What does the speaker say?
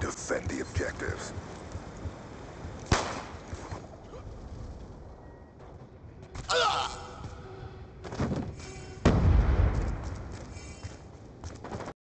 Defend the objectives. Ah!